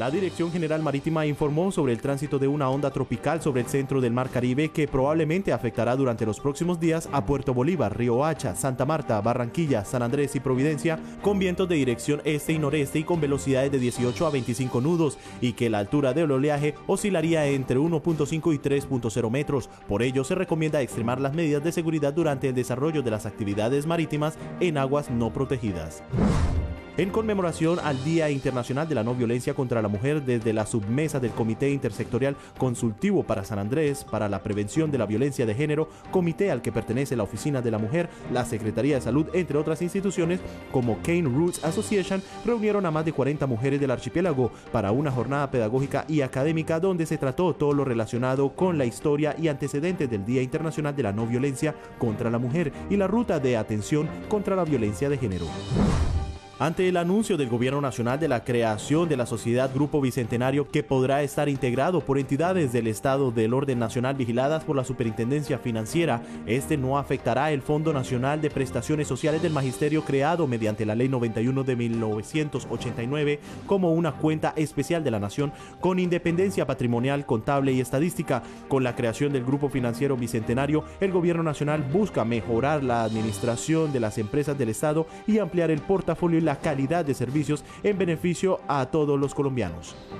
La Dirección General Marítima informó sobre el tránsito de una onda tropical sobre el centro del Mar Caribe que probablemente afectará durante los próximos días a Puerto Bolívar, Río Hacha, Santa Marta, Barranquilla, San Andrés y Providencia con vientos de dirección este y noreste y con velocidades de 18 a 25 nudos y que la altura del oleaje oscilaría entre 1.5 y 3.0 metros. Por ello se recomienda extremar las medidas de seguridad durante el desarrollo de las actividades marítimas en aguas no protegidas en conmemoración al Día Internacional de la No Violencia contra la Mujer desde la submesa del Comité Intersectorial Consultivo para San Andrés para la Prevención de la Violencia de Género, comité al que pertenece la Oficina de la Mujer, la Secretaría de Salud, entre otras instituciones como Kane Roots Association, reunieron a más de 40 mujeres del archipiélago para una jornada pedagógica y académica donde se trató todo lo relacionado con la historia y antecedentes del Día Internacional de la No Violencia contra la Mujer y la ruta de atención contra la violencia de género. Ante el anuncio del Gobierno Nacional de la creación de la Sociedad Grupo Bicentenario que podrá estar integrado por entidades del Estado del Orden Nacional vigiladas por la Superintendencia Financiera, este no afectará el Fondo Nacional de Prestaciones Sociales del Magisterio creado mediante la Ley 91 de 1989 como una cuenta especial de la Nación con independencia patrimonial, contable y estadística. Con la creación del Grupo Financiero Bicentenario, el Gobierno Nacional busca mejorar la administración de las empresas del Estado y ampliar el portafolio y la calidad de servicios en beneficio a todos los colombianos.